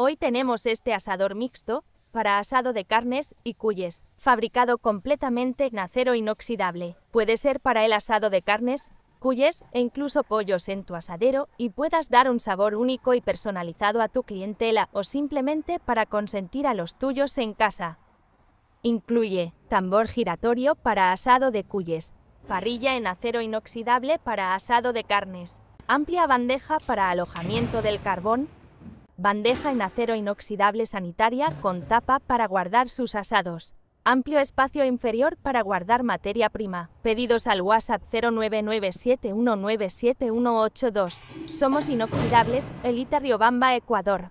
Hoy tenemos este asador mixto, para asado de carnes y cuyes, fabricado completamente en acero inoxidable. Puede ser para el asado de carnes, cuyes e incluso pollos en tu asadero y puedas dar un sabor único y personalizado a tu clientela o simplemente para consentir a los tuyos en casa. Incluye tambor giratorio para asado de cuyes, parrilla en acero inoxidable para asado de carnes, amplia bandeja para alojamiento del carbón, bandeja en acero inoxidable sanitaria con tapa para guardar sus asados, amplio espacio inferior para guardar materia prima. Pedidos al WhatsApp 0997197182. Somos inoxidables, Elita Riobamba, Ecuador.